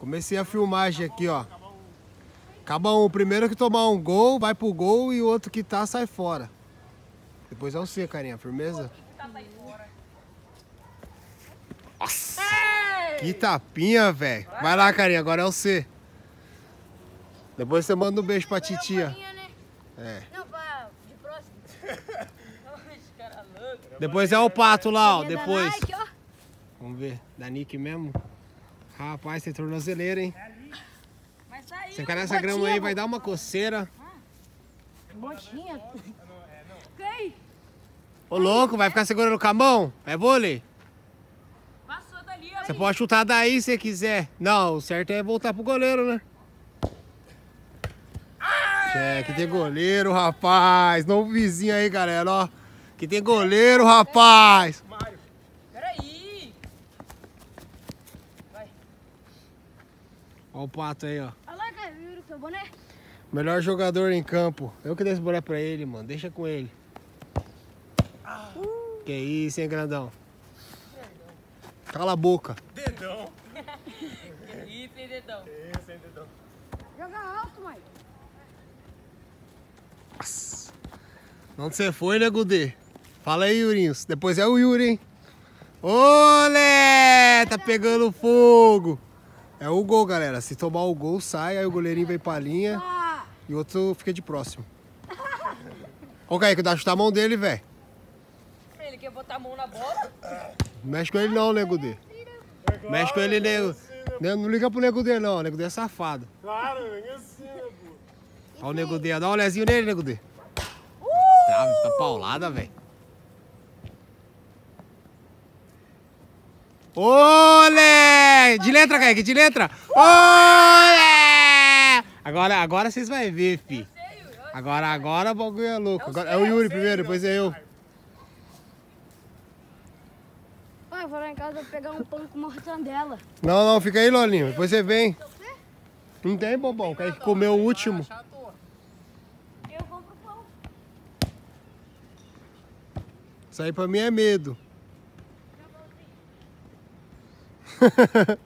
Comecei a filmagem aqui, ó. Acaba um. O primeiro que tomar um gol, vai pro gol e o outro que tá, sai fora. Depois é o C, carinha. Firmeza? Nossa! Que tapinha, velho. Vai lá, carinha. Agora é o C. Depois você manda um beijo pra titia. É. Não, pra, de próximo. Depois é o pato lá, ó. Depois. Vamos ver. Da Nick mesmo. Rapaz, tem tornozeleira, hein? Mas saiu. Você ficar nessa grama aí, vai dar uma coceira. Botinha. Ok. Ô, louco, vai ficar segurando com a mão? É vôlei? Passou dali, ó. Você pode chutar daí se quiser. Não, o certo é voltar pro goleiro, né? É, que tem goleiro, rapaz. Novo vizinho aí, galera, ó. Que tem goleiro, rapaz. Ó o pato aí, ó. Olha lá, cara, viu o seu boné? Melhor jogador em campo. Eu que dei esse boné pra ele, mano. Deixa com ele. Que isso, hein, grandão? Cala a boca. Dedão. Ih, tem dedão. Esse, hein, dedão. Joga alto, mãe. Nossa. Onde você foi, né, Gudê? Fala aí, Yurinhos. Depois é o Yuri, hein? Olé! Tá pegando fogo. É o gol, galera. Se tomar o gol, sai. Aí o goleirinho vem pra linha e o outro fica de próximo. Ô, Kaique, dá chutar a mão dele, velho. Ele quer botar a mão na bola? Mexe com ele não, nego D. Mexe com ele, nego. Não não liga pro nego D, não. O nego D é safado. Claro, vem assim, né, pô? Olha o nego D. Dá um olhazinho nele, nego D. Tá, tá paulada, velho. Olé! De letra, Kaique, de letra. Olé! Agora, agora vocês vão ver, fi. Agora, agora o bagulho é louco. Agora, é o Yuri primeiro, depois é eu. Eu vou lá em casa pegar um pão com mortandela. Não, não, fica aí, Lolinho. Depois você vem. Não tem, bobão. Quer que comeu o último. Eu compro pão. Isso aí pra mim é medo.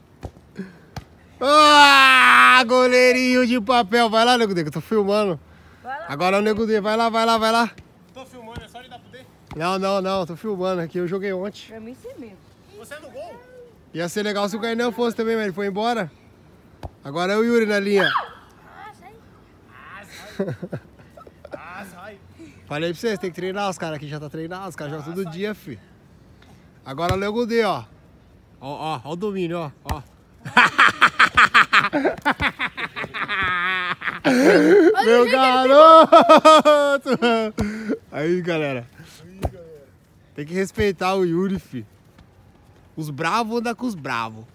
ah, goleirinho de papel. Vai lá, Nego D, que eu tô filmando. Vai lá. Agora é o Nego D. Vai lá, vai lá, vai lá. Tô filmando, é só ele dar pro D. Não, não, não. Tô filmando aqui. Eu joguei ontem. Pra mim, sim mesmo. Você é no gol? Ia ser legal se o Carnel fosse também, mas ele foi embora. Agora é o Yuri na linha. Ah, sai. Ah, sai. Falei pra vocês, tem que treinar. Os caras aqui já tá treinado. Os caras jogam todo dia, fi. Agora é o Nego D, ó. Ó, ó, ó o domínio, ó. ó. Meu garoto! Aí, galera. Tem que respeitar o Yuri, fi. Os bravos andam com os bravos.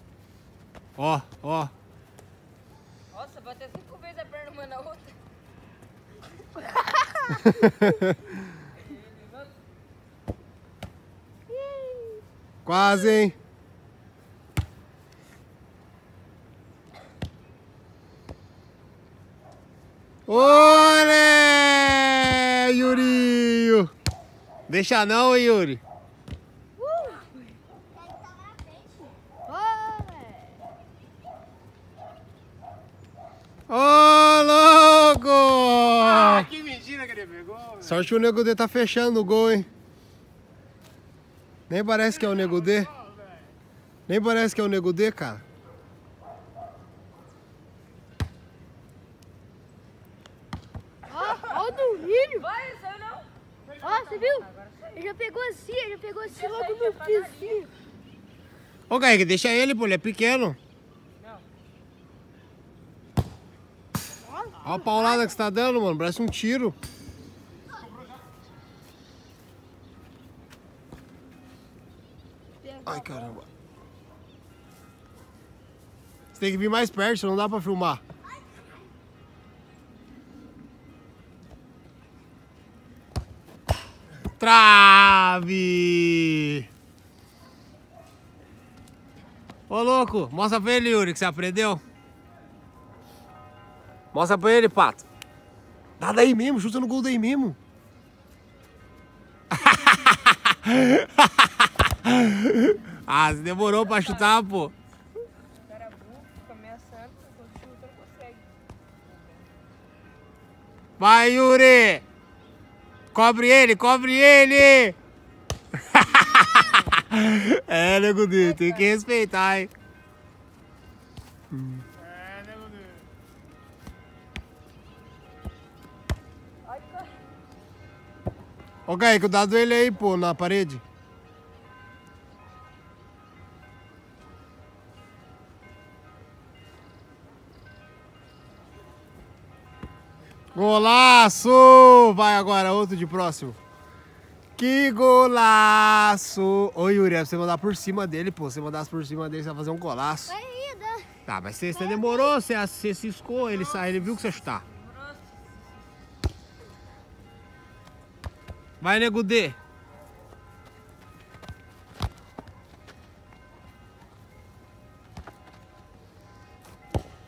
Ó, ó. Nossa, bateu cinco vezes a perna uma na outra. Quase, hein? Olé! Yurinho! Deixa não, hein, Yuri? Ô, louco! Ah, que mentira que ele pegou, velho. Sorte que o Nego D tá fechando o gol, hein? Nem parece que é o Nego D. Nem parece que é o Nego D, cara. Ó, do milho. Vai, saiu não. Ó, você viu? Ele já pegou assim, ele já pegou assim logo no pizinho. Ô, Kaique, deixa ele, pô, ele é pequeno. Olha a paulada que você tá dando, mano. Parece um tiro. Ai, caramba. Você tem que vir mais perto, não dá pra filmar. Trave! Ô, louco, mostra pra ele, Yuri, que você aprendeu. Mostra pra ele, Pato. Dá daí mesmo, chuta no gol daí mesmo. ah, você demorou pra chutar, pô. Cara burro, Cobre ele, cobre ele! é, nego D, tem que respeitar, hein? É, nego D. Ô, Gai, cuidado ele aí, pô, na parede. Golaço! Vai agora, outro de próximo. Que golaço! Ô, Yuri, é pra você mandar por cima dele, pô. Se você mandasse por cima dele, você vai fazer um golaço. Ainda. Tá, mas você, você demorou, você, você ciscou, ele sai, ele viu que você chutar. Vai, nego D.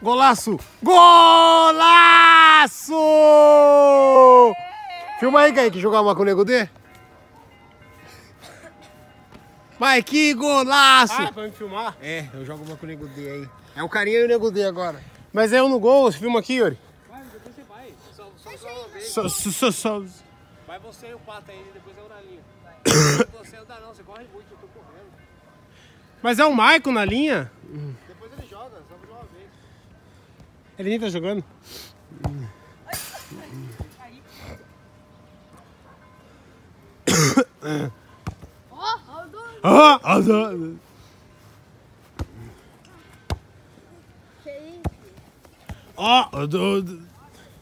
Golaço! Golaço! Filma aí, Kaique, jogar uma com o nego D. Vai, que golaço! Ah, pra me filmar? É, eu jogo uma com o nego D aí. É o carinha e o nego D agora. Mas é eu no gol, você filma aqui, Yuri? Vai, depois você vai. Só, só, só uma vez. Só, só, só. Vai você e o pato aí, depois eu na linha. você não dá não, você corre muito, eu tô correndo. Mas é o Maicon na linha? Depois ele joga, só de uma vez. Ele nem tá jogando. Ó, ó. Ah, ah, ah. Que isso? Ah, ah, ah.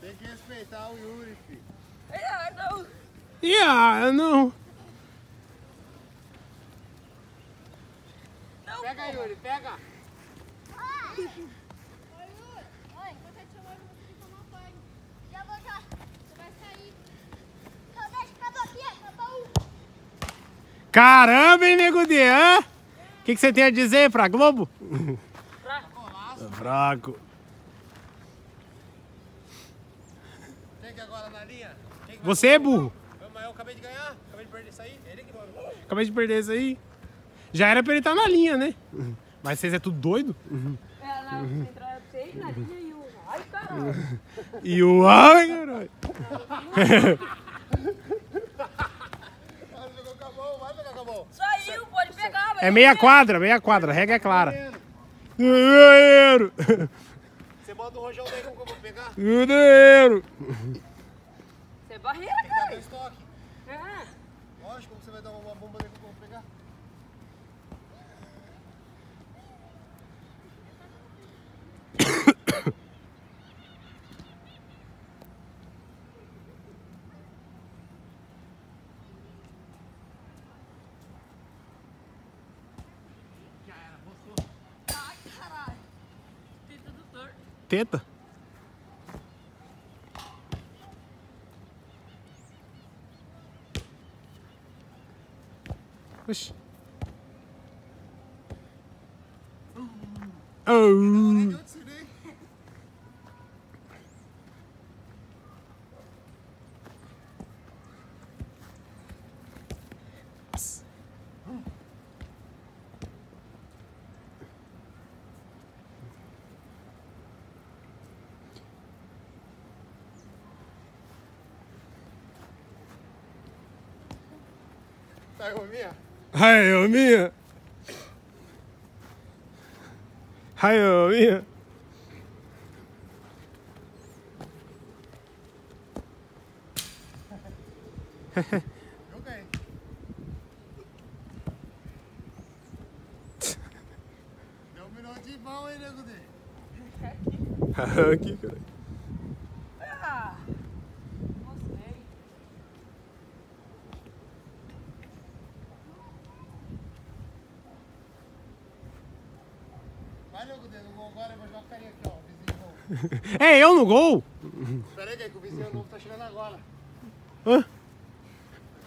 Tem que respeitar o Yuri, filho. Ah, não. Yeah, não. Pega, Yuri, pega. Oi, enquanto eu te chamar, eu vou tomar banho. Já vou já. Você vai sair. Então deixa, acabou aqui, acabou. Caramba, hein, nego D? hã? O que, que você tem a dizer pra Globo? Fraco. Quem que agora na linha? Você é burro. vai- Mas eu acabei de ganhar, acabei de perder isso aí. Ele que mandou. Acabei de perder isso aí. Já era pra ele estar na linha, né? Mas vocês é tudo doido? É, na entrada seis na linha e o. Ai, caralho. E o ai, caralho. Vai jogar com a mão, vai pegar com a mão. Saiu, pode pegar, mas. É meia quadra, meia quadra. A regra é clara. Dinheiro. Você manda o rojão daí como que eu vou pegar? Dinheiro. Você é barreira, 80. Oxi. Oh. Tá com a minha? Ai, ô minha. Ai, ô minha. Eu ganhei. Deu um minuto de bom, hein, nego D? Aqui, cara. Ah. Gostei. Vai, nego D, no gol agora, eu vou jogar o carinha aqui, ó, o vizinho novo. É, eu no gol? Pera aí, que o vizinho novo tá chegando agora. Hã?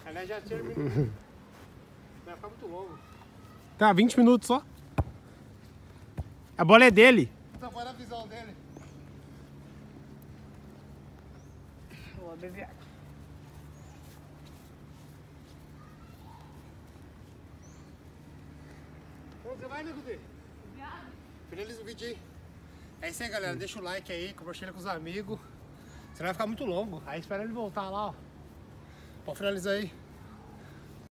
Aliás, já terminou. Vai ficar muito longo. Tá, 20 minutos só. A bola é dele. Então, vai na visão dele. Vou beber água. Onde você vai, nego D? Finaliza o vídeo aí. É isso aí, galera. Deixa o like aí, compartilha com os amigos. Senão vai ficar muito longo. Aí espera ele voltar lá, ó. Pode finalizar aí.